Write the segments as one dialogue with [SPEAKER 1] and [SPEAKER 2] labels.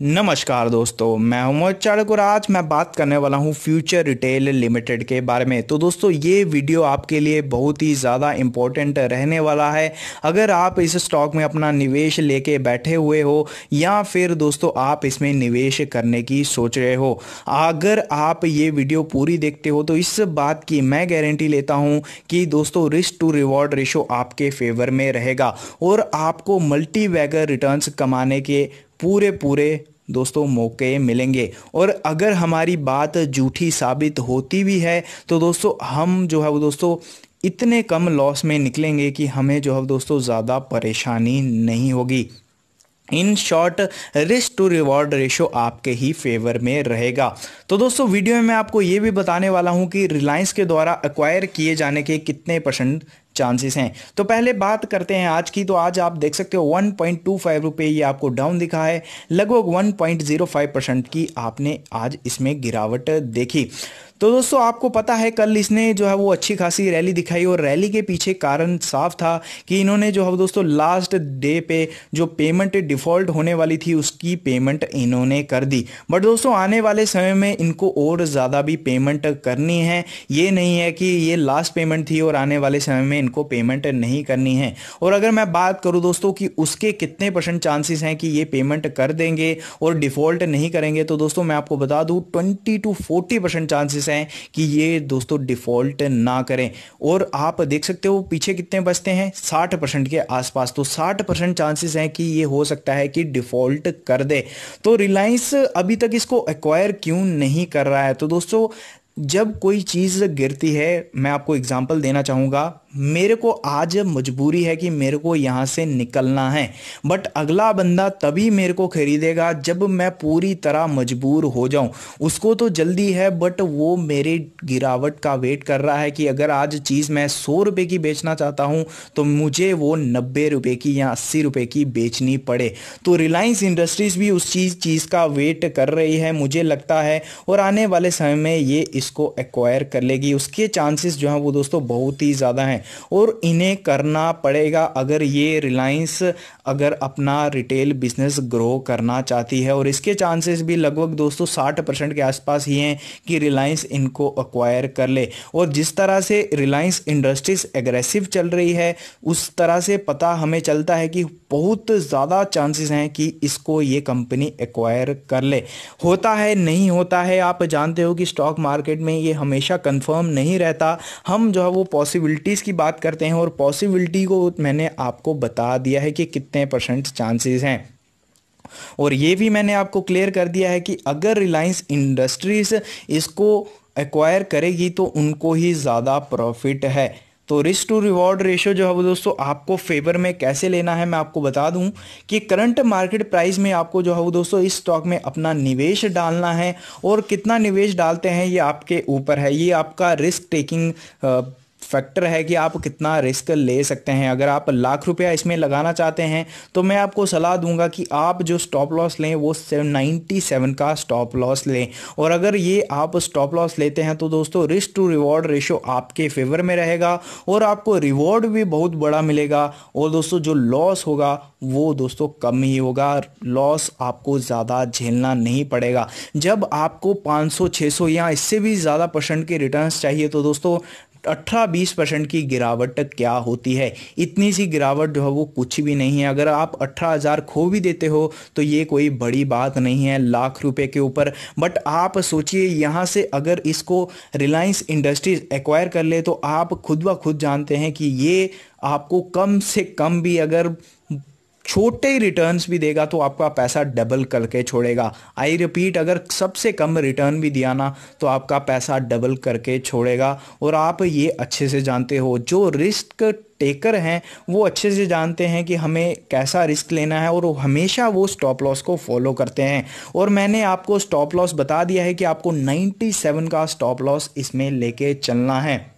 [SPEAKER 1] नमस्कार दोस्तों, मैं मोहम्मद चाड़क और आज मैं बात करने वाला हूँ फ्यूचर रिटेल लिमिटेड के बारे में। तो दोस्तों, ये वीडियो आपके लिए बहुत ही ज़्यादा इम्पोर्टेंट रहने वाला है। अगर आप इस स्टॉक में अपना निवेश लेके बैठे हुए हो, या फिर दोस्तों, आप इसमें निवेश करने की सोच रहे हो, अगर आप ये वीडियो पूरी देखते हो तो इस बात की मैं गारंटी लेता हूँ कि दोस्तों रिस्क टू रिवॉर्ड रेशो आपके फेवर में रहेगा। और आपको मल्टी वैगर रिटर्न्स कमाने के पूरे पूरे दोस्तों मौके मिलेंगे। और अगर हमारी बात झूठी साबित होती भी है तो दोस्तों हम जो है वो दोस्तों इतने कम लॉस में निकलेंगे कि हमें जो है दोस्तों ज़्यादा परेशानी नहीं होगी। In short risk to reward ratio आपके ही फेवर में रहेगा। तो दोस्तों वीडियो में मैं आपको ये भी बताने वाला हूँ कि रिलायंस के द्वारा एक्वायर किए जाने के कितने परसेंट चांसेस हैं। तो पहले बात करते हैं आज की तो आज आप देख सकते हो वन पॉइंट टू फाइव रुपये ये आपको डाउन दिखा है। लगभग one point zero five percent की आपने आज इसमें गिरावट देखी। तो दोस्तों, आपको पता है कल इसने जो है वो अच्छी खासी रैली दिखाई और रैली के पीछे कारण साफ़ था कि इन्होंने जो है दोस्तों लास्ट डे पे जो पेमेंट डिफ़ॉल्ट होने वाली थी, उसकी पेमेंट इन्होंने कर दी। बट दोस्तों, आने वाले समय में इनको और ज़्यादा भी पेमेंट करनी है। ये नहीं है कि ये लास्ट पेमेंट थी और आने वाले समय में इनको पेमेंट नहीं करनी है। और अगर मैं बात करूँ दोस्तों कि उसके कितने परसेंट चांसेस हैं कि ये पेमेंट कर देंगे और डिफ़ॉल्ट नहीं करेंगे तो दोस्तों मैं आपको बता दूँ twenty to forty percent chances हैं कि ये दोस्तों डिफ़ॉल्ट ना करें। और आप देख सकते हो पीछे कितने बचते हैं? साठ के आसपास। तो साठ चांसेस हैं कि ये हो सकता है कि डिफ़ॉल्ट कर दे। तो रिलायंस अभी तक इसको एक्वायर क्यों नहीं कर रहा है? तो दोस्तों जब कोई चीज़ गिरती है, मैं आपको एग्जांपल देना चाहूँगा। मेरे को आज मजबूरी है कि मेरे को यहाँ से निकलना है। बट अगला बंदा तभी मेरे को खरीदेगा जब मैं पूरी तरह मजबूर हो जाऊँ। उसको तो जल्दी है बट वो मेरे गिरावट का वेट कर रहा है कि अगर आज चीज़ मैं सौ रुपये की बेचना चाहता हूँ तो मुझे वो नब्बे रुपये की या अस्सी रुपये की बेचनी पड़े। तो रिलायंस इंडस्ट्रीज़ भी उस चीज़ चीज़ का वेट कर रही है, मुझे लगता है। और आने वाले समय में ये इसको एक्वायर कर लेगी। उसके चांसेस जो हैं वो दोस्तों बहुत ही ज़्यादा हैं। और इन्हें करना पड़ेगा अगर ये रिलायंस अगर अपना रिटेल बिज़नेस ग्रो करना चाहती है। और इसके चांसेस भी लगभग दोस्तों साठ परसेंट के आसपास ही हैं कि रिलायंस इनको अक्वायर कर ले। और जिस तरह से रिलायंस इंडस्ट्रीज़ एग्रेसिव चल रही है, उस तरह से पता हमें चलता है कि बहुत ज़्यादा चांसेस हैं कि इसको ये कंपनी एक्वायर कर ले। होता है, नहीं होता है, आप जानते हो कि स्टॉक मार्केट में ये हमेशा कंफर्म नहीं रहता। हम जो है वो पॉसिबिलिटीज़ की बात करते हैं और पॉसिबिलिटी को मैंने आपको बता दिया है कि कितने परसेंट चांसेस हैं। और ये भी मैंने आपको क्लियर कर दिया है कि अगर रिलायंस इंडस्ट्रीज़ इसको एक्वायर करेगी तो उनको ही ज़्यादा प्रॉफिट है। तो रिस्क टू रिवॉर्ड रेशियो जो है वो दोस्तों आपको फेवर में कैसे लेना है मैं आपको बता दूँ कि करंट मार्केट प्राइस में आपको जो है वो दोस्तों इस स्टॉक में अपना निवेश डालना है और कितना निवेश डालते हैं ये आपके ऊपर है, ये आपका रिस्क टेकिंग फैक्टर है कि आप कितना रिस्क ले सकते हैं। अगर आप लाख रुपया इसमें लगाना चाहते हैं तो मैं आपको सलाह दूँगा कि आप जो स्टॉप लॉस लें, वो नाइन्टी सेवन का स्टॉप लॉस लें। और अगर ये आप स्टॉप लॉस लेते हैं तो दोस्तों रिस्क टू रिवॉर्ड रेशो आपके फेवर में रहेगा और आपको रिवॉर्ड भी बहुत बड़ा मिलेगा। और दोस्तों, जो लॉस होगा, वो दोस्तों कम ही होगा। लॉस आपको ज़्यादा झेलना नहीं पड़ेगा। जब आपको 500 600 या इससे भी ज़्यादा परसेंट के रिटर्न्स चाहिए तो दोस्तों अठारह बीस परसेंट की गिरावट क्या होती है? इतनी सी गिरावट जो है वो कुछ भी नहीं है। अगर आप अठारह हज़ार खो भी देते हो तो ये कोई बड़ी बात नहीं है लाख रुपए के ऊपर। बट आप सोचिए, यहाँ से अगर इसको रिलायंस इंडस्ट्रीज़ एक्वायर कर ले तो आप खुद ब खुद जानते हैं कि ये आपको कम से कम भी अगर छोटे ही रिटर्न्स भी देगा तो आपका पैसा डबल करके छोड़ेगा। आई रिपीट अगर सबसे कम रिटर्न भी दिया ना तो आपका पैसा डबल करके छोड़ेगा। और आप ये अच्छे से जानते हो, जो रिस्क टेकर हैं, वो अच्छे से जानते हैं कि हमें कैसा रिस्क लेना है और वो हमेशा वो स्टॉप लॉस को फॉलो करते हैं। और मैंने आपको स्टॉप लॉस बता दिया है कि आपको 97 का स्टॉप लॉस इसमें लेके चलना है।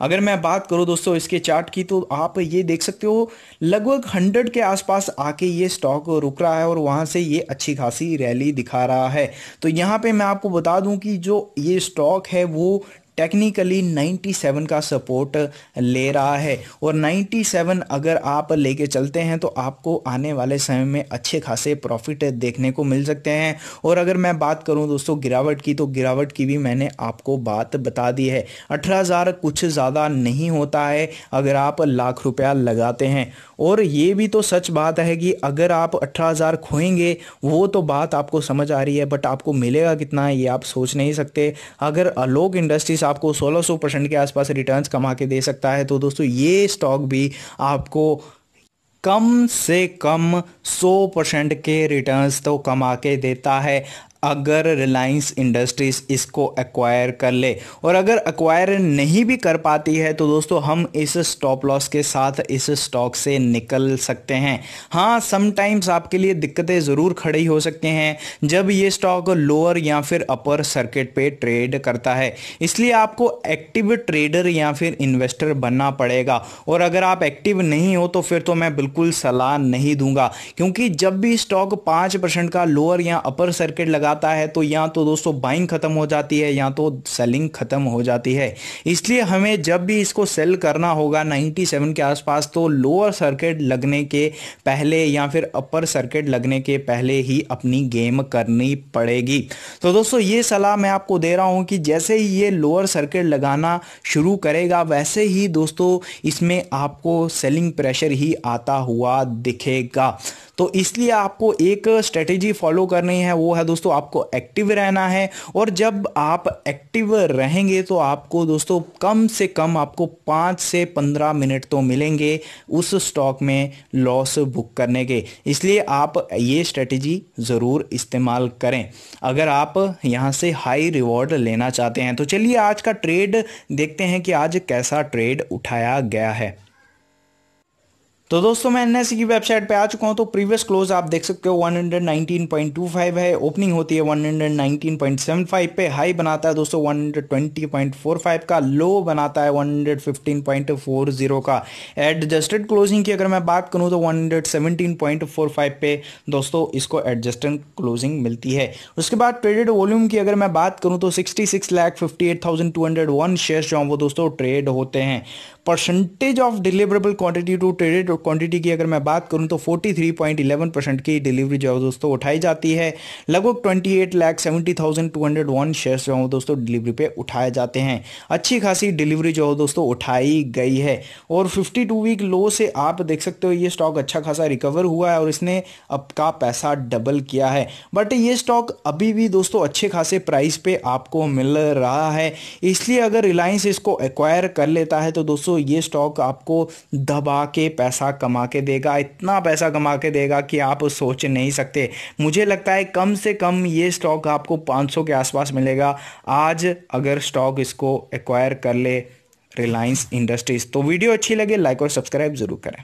[SPEAKER 1] अगर मैं बात करूँ दोस्तों इसके चार्ट की तो आप ये देख सकते हो, लगभग हंड्रेड के आसपास आके ये स्टॉक रुक रहा है और वहाँ से ये अच्छी खासी रैली दिखा रहा है। तो यहाँ पे मैं आपको बता दूँ कि जो ये स्टॉक है, वो टेक्निकली 97 का सपोर्ट ले रहा है। और 97 अगर आप लेके चलते हैं तो आपको आने वाले समय में अच्छे खासे प्रॉफिट देखने को मिल सकते हैं। और अगर मैं बात करूँ दोस्तों गिरावट की तो गिरावट की भी मैंने आपको बात बता दी है। अठारह कुछ ज़्यादा नहीं होता है अगर आप लाख रुपया लगाते हैं। और ये भी तो सच बात है कि अगर आप अठारह हज़ार खोएँगे, वो तो बात आपको समझ आ रही है, बट आपको मिलेगा कितना है ये आप सोच नहीं सकते। अगर अलोक इंडस्ट्रीज़ आपको 1600 परसेंट के आसपास रिटर्न्स कमा के दे सकता है। तो दोस्तों, ये स्टॉक भी आपको कम से कम 100 परसेंट के रिटर्न्स तो कमा के देता है। अगर रिलायंस इंडस्ट्रीज़ इसको एक्वायर कर ले। और अगर एक्वायर नहीं भी कर पाती है तो दोस्तों हम इस स्टॉप लॉस के साथ इस स्टॉक से निकल सकते हैं। हाँ समटाइम्स आपके लिए दिक्कतें ज़रूर खड़ी हो सकते हैं, जब ये स्टॉक लोअर या फिर अपर सर्किट पे ट्रेड करता है। इसलिए आपको एक्टिव ट्रेडर या फिर इन्वेस्टर बनना पड़ेगा। और अगर आप एक्टिव नहीं हो तो फिर तो मैं बिल्कुल सलाह नहीं दूँगा। क्योंकि जब भी स्टॉक पाँच परसेंट का लोअर या अपर सर्किट लगा जाता है तो या तो दोस्तों बाइंग ख़त्म हो जाती है, या तो सेलिंग ख़त्म हो जाती है। इसलिए हमें जब भी इसको सेल करना होगा 97 के आसपास तो लोअर सर्किट लगने के पहले या फिर अपर सर्किट लगने के पहले ही अपनी गेम करनी पड़ेगी। तो दोस्तों, ये सलाह मैं आपको दे रहा हूँ कि जैसे ही ये लोअर सर्किट लगाना शुरू करेगा, वैसे ही दोस्तों इसमें आपको सेलिंग प्रेशर ही आता हुआ दिखेगा। तो इसलिए आपको एक स्ट्रेटेजी फॉलो करनी है, वो है दोस्तों आपको एक्टिव रहना है और जब आप एक्टिव रहेंगे तो आपको दोस्तों कम से कम आपको पाँच से पंद्रह मिनट तो मिलेंगे उस स्टॉक में लॉस बुक करने के। इसलिए आप ये स्ट्रेटेजी ज़रूर इस्तेमाल करें। अगर आप यहाँ से हाई रिवॉर्ड लेना चाहते हैं तो चलिए आज का ट्रेड देखते हैं कि आज कैसा ट्रेड उठाया गया है। तो दोस्तों मैं एन की वेबसाइट पे आ चुका हूँ तो प्रीवियस क्लोज आप देख सकते हो 119.25 है ओपनिंग होती है 119.75 पे हाई बनाता है दोस्तों 120.45 का लो बनाता है 115.40 का। एडजस्टेड क्लोजिंग की अगर मैं बात करूँ तो 117.45 पे दोस्तों इसको एडजस्टेड क्लोजिंग मिलती है। उसके बाद ट्रेडेड वॉल्यूम की अगर मैं बात करूँ तो सिक्सटी लाख फिफ्टी शेयर जो वो दोस्तों ट्रेड होते हैं। Percentage of deliverable quantity to traded quantity की अगर मैं बात करूँ तो 43.11 परसेंट की डिलीवरी जो है दोस्तों उठाई जाती है। लगभग 28 lakh seventy thousand two hundred one shares जो है दोस्तों डिलीवरी पे उठाए जाते हैं। अच्छी खासी डिलीवरी जो है दोस्तों उठाई गई है। और 52 वीक लो से आप देख सकते हो ये स्टॉक अच्छा खासा रिकवर हुआ है और इसने अब का पैसा डबल किया है। बट ये स्टॉक अभी भी दोस्तों अच्छे खासे प्राइस पे आपको मिल रहा है। इसलिए अगर रिलायंस इसको एक्वायर कर लेता है तो दोस्तों ये स्टॉक आपको दबा के पैसा कमा के देगा, इतना पैसा कमा के देगा कि आप सोच नहीं सकते। मुझे लगता है कम से कम ये स्टॉक आपको 500 के आसपास मिलेगा। आज अगर स्टॉक इसको एक्वायर कर ले रिलायंस इंडस्ट्रीज़ तो वीडियो अच्छी लगे लाइक और सब्सक्राइब ज़रूर करें।